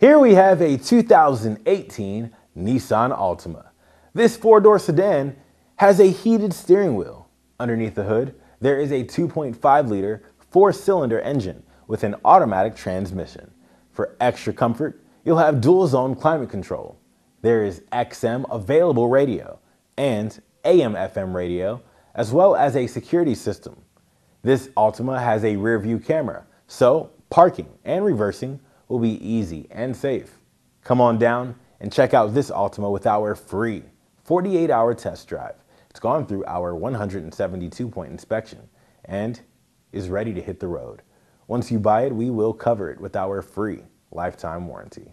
Here we have a 2018 Nissan Altima. This four-door sedan has a heated steering wheel. Underneath the hood, there is a 2.5 liter four-cylinder engine with an automatic transmission. For extra comfort, you'll have dual zone climate control. There is XM available radio and AM FM radio, as well as a security system. This Altima has a rear view camera, so parking and reversing will be easy and safe. Come on down and check out this Altima with our free 48 hour test drive. It's gone through our 172 point inspection and is ready to hit the road. Once you buy it, we will cover it with our free lifetime warranty.